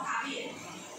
大便。